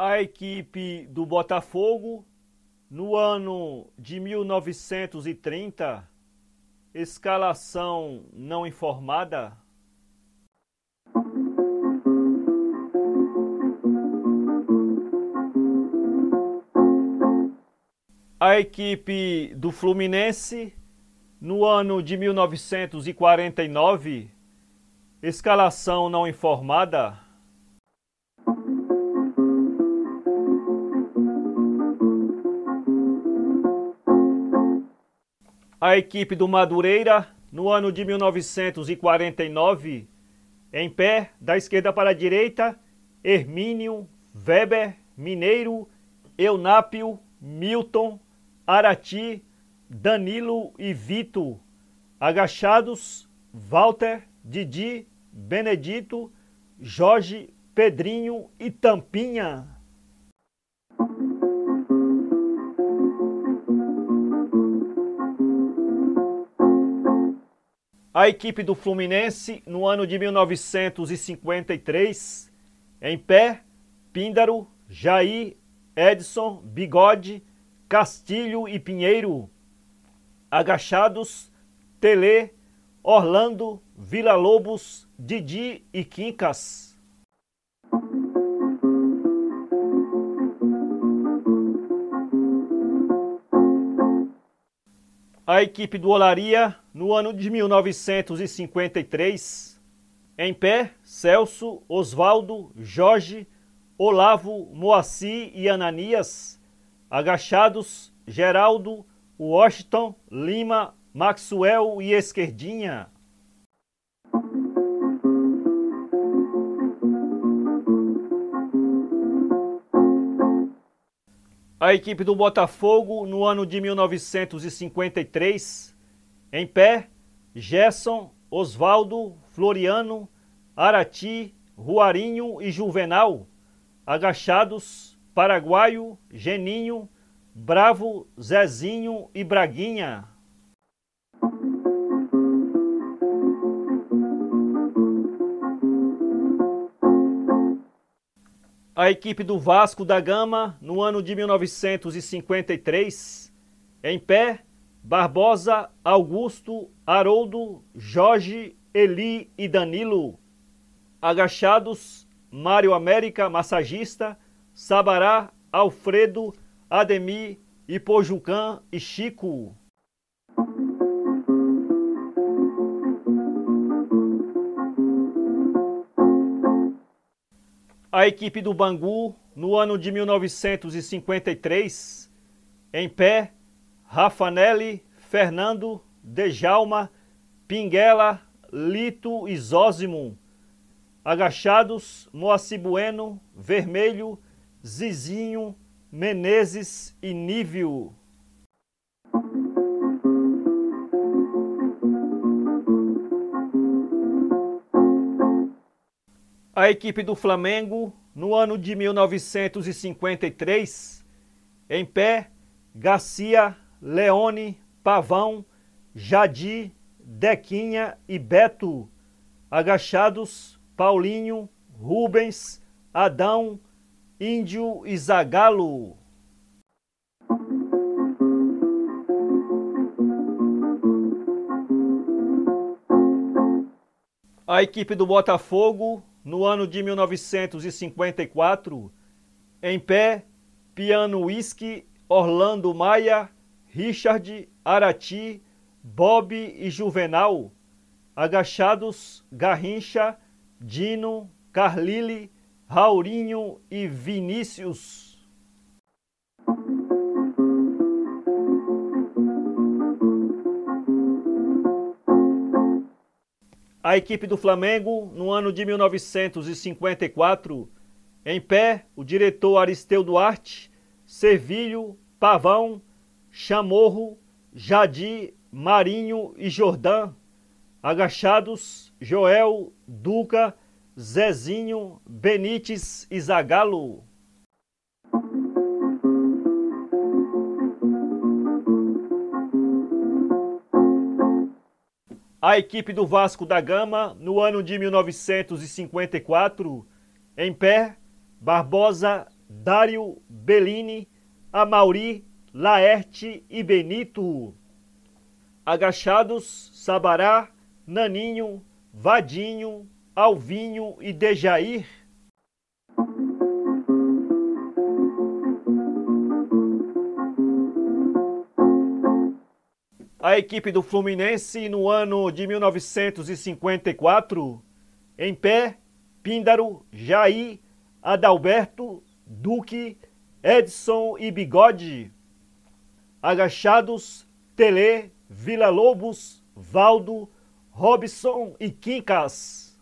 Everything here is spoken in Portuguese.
A equipe do Botafogo, no ano de 1930, escalação não informada. A equipe do Fluminense, no ano de 1949, escalação não informada. A equipe do Madureira, no ano de 1949, em pé, da esquerda para a direita, Hermínio, Weber, Mineiro, Eunápio, Milton, Arati, Danilo e Vito. Agachados, Walter, Didi, Benedito, Jorge, Pedrinho e Tampinha. A equipe do Fluminense, no ano de 1953, em pé, Píndaro, Jair, Edson, Bigode, Castilho e Pinheiro. Agachados, Tele, Orlando, Vila Lobos, Didi e Quincas. A equipe do Olaria, no ano de 1953, em pé, Celso, Osvaldo, Jorge, Olavo, Moacir e Ananias, agachados, Geraldo, Washington, Lima, Maxwell e Esquerdinha. A equipe do Botafogo, no ano de 1953, em pé, Gerson, Osvaldo, Floriano, Arati, Ruarinho e Juvenal. Agachados, Paraguaio, Geninho, Bravo, Zezinho e Braguinha. A equipe do Vasco da Gama, no ano de 1953, em pé, Barbosa, Augusto, Haroldo, Jorge, Eli e Danilo. Agachados, Mário América, massagista, Sabará, Alfredo, Ademir, Ipojucan e Chico. A equipe do Bangu, no ano de 1953, em pé, Rafanelli, Fernando, Dejalma, Pinguela, Lito Zózimo. Agachados, Moacir Bueno, Vermelho, Zizinho, Menezes e Nívio. A equipe do Flamengo, no ano de 1953, em pé, Garcia, Leone, Pavão, Jadi, Dequinha e Beto. Agachados, Paulinho, Rubens, Adão, Índio e Zagalo. A equipe do Botafogo, no ano de 1954, em pé, Piano Whisky, Orlando Maia, Richard, Arati, Bob e Juvenal. Agachados, Garrincha, Dino, Carlile, Raurinho e Vinícius. A equipe do Flamengo, no ano de 1954, em pé, o diretor Aristeu Duarte, Servilho, Pavão, Chamorro, Jadi, Marinho e Jordã. Agachados, Joel, Duca, Zezinho, Benites e Zagalo. A equipe do Vasco da Gama, no ano de 1954, em pé, Barbosa, Dário, Bellini, Amauri, Laerte e Benito. Agachados, Sabará, Naninho, Vadinho, Alvinho e Dejair. A equipe do Fluminense no ano de 1954, em pé, Píndaro, Jair, Adalberto, Duque, Edson e Bigode. Agachados, Tele, Vila Lobos, Valdo, Robson e Quincas.